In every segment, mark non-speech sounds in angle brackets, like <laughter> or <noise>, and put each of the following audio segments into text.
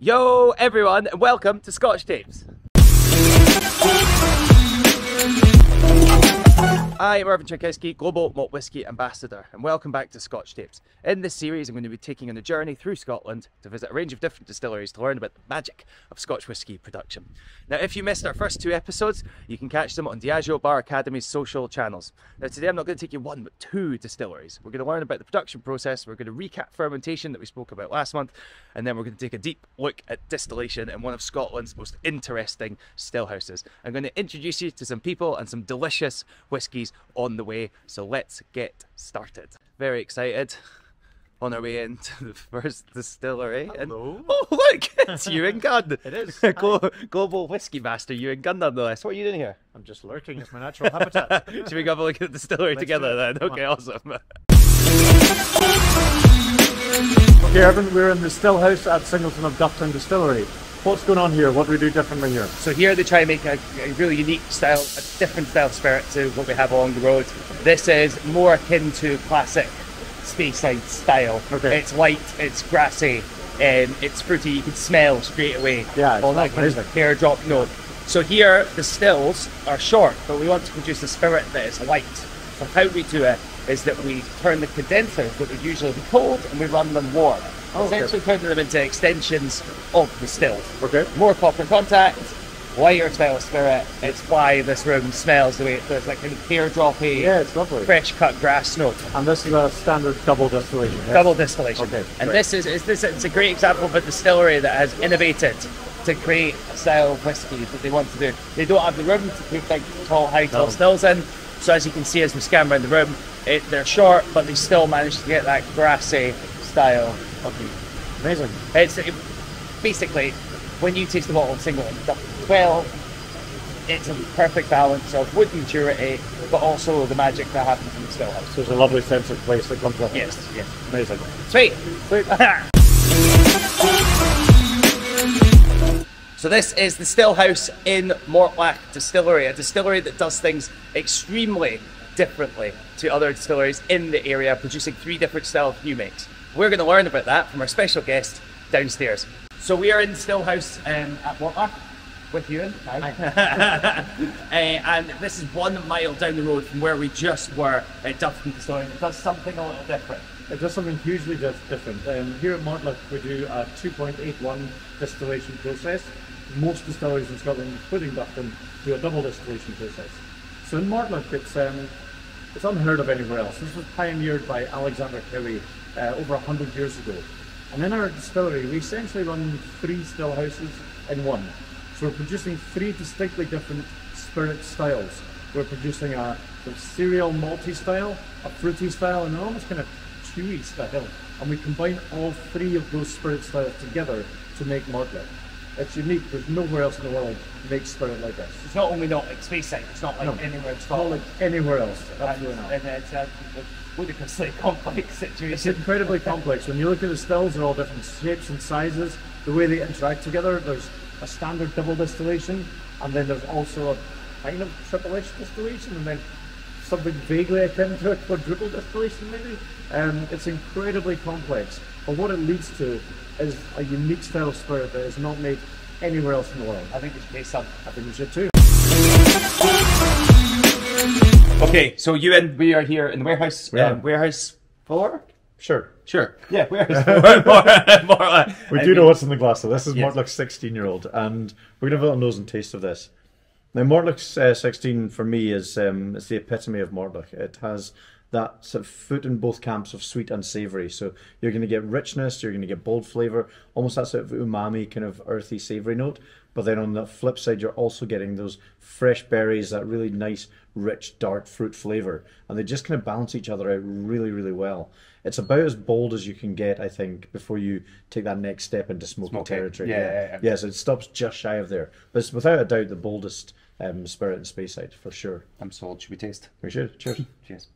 Yo, everyone, and welcome to Scotch Tapes. I am Ervin Trykowski, Global Malt Whisky Ambassador, and welcome back to Scotch Tapes. In this series, I'm going to be taking on a journey through Scotland to visit a range of different distilleries to learn about the magic of Scotch whisky production. Now, if you missed our first two episodes, you can catch them on Diageo Bar Academy's social channels. Now, today I'm not going to take you one, but two distilleries. We're going to learn about the production process, we're going to recap fermentation that we spoke about last month, and then we're going to take a deep look at distillation in one of Scotland's most interesting stillhouses. I'm going to introduce you to some people and some delicious whiskies on the way. So let's get started. Very excited on our way into the first distillery. And- Hello. oh, look, it's Ewan Gunn. <laughs> It is. <laughs> Glo- Global whiskey master Ewan Gunn, nonetheless. What are you doing here? I'm just lurking. It's my natural habitat. <laughs> Should we go have a look at the distillery Let's together then? Come Okay, awesome. okay, Ewan, we're in the still house at Singleton of Dufftown Distillery. What's going on here? What do we do differently here? So here they try and make a, a really unique style, a different style of spirit to what we have along the road. This is more akin to classic Speyside style. Okay. It's light, it's grassy, and it's fruity. You can smell straight away. Yeah, all that kind of amazing. pear drop note. So here the stills are short, but we want to produce a spirit that is light. So how we do it is that we turn the condensers that would usually be cold and we run them warm. Oh, okay. Essentially turning them into extensions of the still Okay. more copper contact, lighter style of spirit. It's why this room smells the way it does, like kind of teardroppy, Yeah, it's lovely. fresh cut grass note. And this is a standard double distillation. yeah? Double distillation. Okay, and great. this is, is this it's a great example of a distillery that has innovated to create a style of whiskey that they want to do. They don't have the room to put like tall, high, tall No. stills in. So as you can see as we scan around the room, it, they're short, but they still manage to get that grassy style of Amazing. It's it, basically when you taste the bottle of single, well, it's a perfect balance of wood maturity, but also the magic that happens in the still house. So there's a lovely sense of place that comes with it. Yes, yes. Amazing. Sweet. Sweet. <laughs> So this is the Still House in Mortlach Distillery, a distillery that does things extremely differently to other distilleries in the area, producing three different style of new makes. We're going to learn about that from our special guest downstairs. So we are in Stillhouse um, at Mortlach with you. Hi. <laughs> Uh, and this is one mile down the road from where we just were at Dufftown Distillery. It does something a little different. It does something hugely different. Um, here at Mortlach, we do a 2.81 distillation process. Most distilleries in Scotland, including Dufftown, do a double distillation process. So in Mortlach, it's um, it's unheard of anywhere else. This was pioneered by Alexander Cowie uh, over 100 years ago. And in our distillery, we essentially run three still houses in one. So we're producing three distinctly different spirit styles. We're producing a sort of cereal malty style, a fruity style, and an almost kind of chewy style. And we combine all three of those spirit styles together to make Mortlach. It's unique. There's nowhere else in the world makes spirit like this. It's not only not like Speyside, it's not like No. anywhere in Not like anywhere else. and, not. and it's a ludicrously complex <laughs> It's incredibly complex. When you look at the stills, they're all different shapes and sizes. The way they interact together, there's a standard double distillation, and then there's also a kind of triple H distillation, and then something vaguely akin to a quadruple distillation, maybe. Um, it's incredibly complex, but what it leads to is a unique style of spirit that is not made anywhere else in the world. I think we should taste some. I think we should too. Okay, so you and we are here in the warehouse. Yeah. Um, warehouse four? Sure. Sure. Yeah, warehouse four. <laughs> more, more, uh, We I do know what's in the glass, so this is Yes. Mortlach's 16 year old, and we're going to have a little nose and taste of this. Now, Mortlach's uh, 16 for me is um, is the epitome of Mortlock. It has that sort of foot in both camps of sweet and savoury. So you're going to get richness, you're going to get bold flavour, almost that sort of umami, kind of earthy, savoury note. But then on the flip side, you're also getting those fresh berries, that really nice, rich, dark fruit flavour. And they just kind of balance each other out really, really well. It's about as bold as you can get, I think, before you take that next step into smoky, Smoky. territory. Yeah, yeah, yeah. Yes, it stops just shy of there. But it's without a doubt the boldest um, spirit in Speyside, for sure. I'm sold. Should we taste? We should. Cheers. <laughs> Cheers.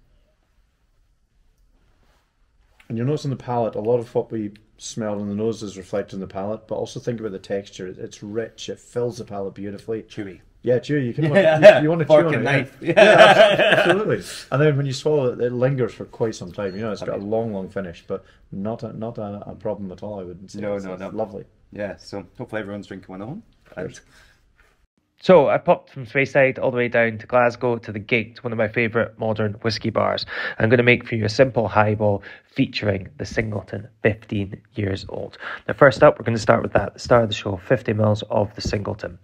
And you'll notice on the palate, a lot of what we smell on the nose is reflected in the palate, but also think about the texture. It's rich, it fills the palate beautifully. Chewy. Yeah, chewy. You can Yeah. you, you want to Fork chew on and it. knife. Yeah. Yeah, <laughs> absolutely. And then when you swallow it, it lingers for quite some time. You know, it's got a long, long finish, but not a, not a, a problem at all. I wouldn't say. No, It's- no, it's no. Lovely. Yeah, so hopefully everyone's drinking one at home. So I popped from Speyside all the way down to Glasgow to the Gate, one of my favourite modern whisky bars. I'm going to make for you a simple highball featuring the Singleton 15 years old. Now, first up, we're going to start with that, the start of the show, 50 mils of the Singleton.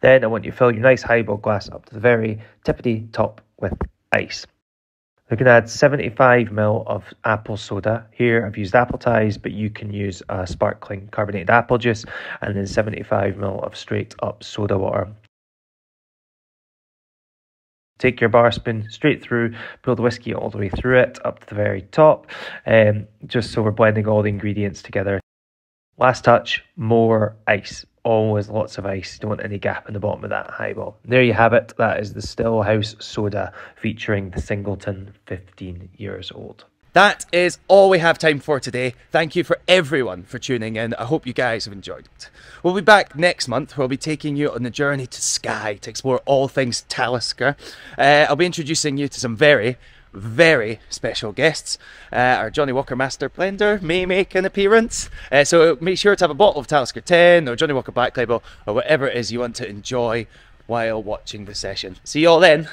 Then I want you to fill your nice highball glass up to the very tippity top with ice. To add 75 ml of apple soda. Here I've used Appletiser, but you can use uh, sparkling carbonated apple juice and then 75 ml of straight up soda water. Take your bar spoon straight through, pull the whiskey all the way through it up to the very top, um, just so we're blending all the ingredients together. Last touch, more ice. Always lots of ice. Don't want any gap in the bottom of that highball. There you have it. That is the Stillhouse Soda featuring the Singleton 15 years old. that is all we have time for today. Thank you for everyone for tuning in. I hope you guys have enjoyed it. We'll be back next month. We'll be taking you on the journey to Skye to explore all things Talisker. Uh, I'll be introducing you to some very, very special guests. Uh, our Johnnie Walker Master Blender may make an appearance. Uh, so make sure to have a bottle of Talisker 10 or Johnnie Walker Black Label or whatever it is you want to enjoy while watching the session. See you all then.